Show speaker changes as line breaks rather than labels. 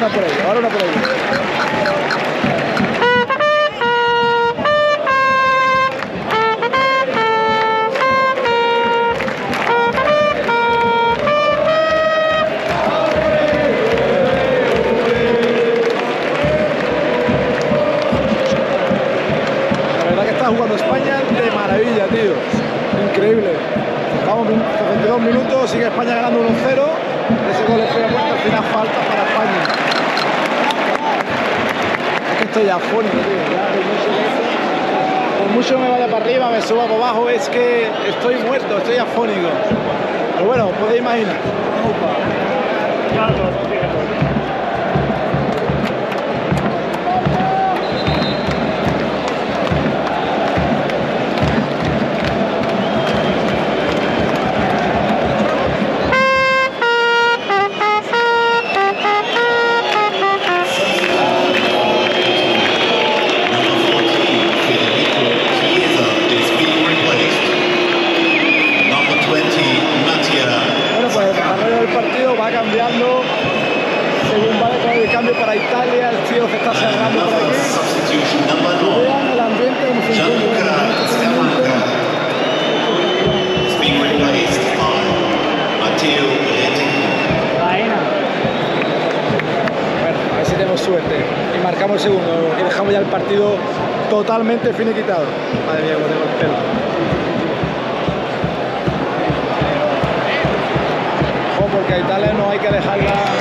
una por ahí, ahora una por ahí. La verdad que está jugando España de maravilla, tío. Increíble. Vamos, 22 minutos, sigue España ganando 1-0. Ese gol fue puesto, al final falta España. Es que estoy afónico, tío. Por mucho me vaya para arriba, me suba para abajo, es que estoy muerto, estoy afónico. Pero bueno, podéis imaginar. Cambiando según va el cambio para Italia, el tío se está cerrando por aquí.
substitution, number 9,
Vean el ambiente como se. Bueno, a ver si tenemos suerte y marcamos el segundo y dejamos ya el partido totalmente finiquitado. Madre mía, tengo el pelo. Que dejarla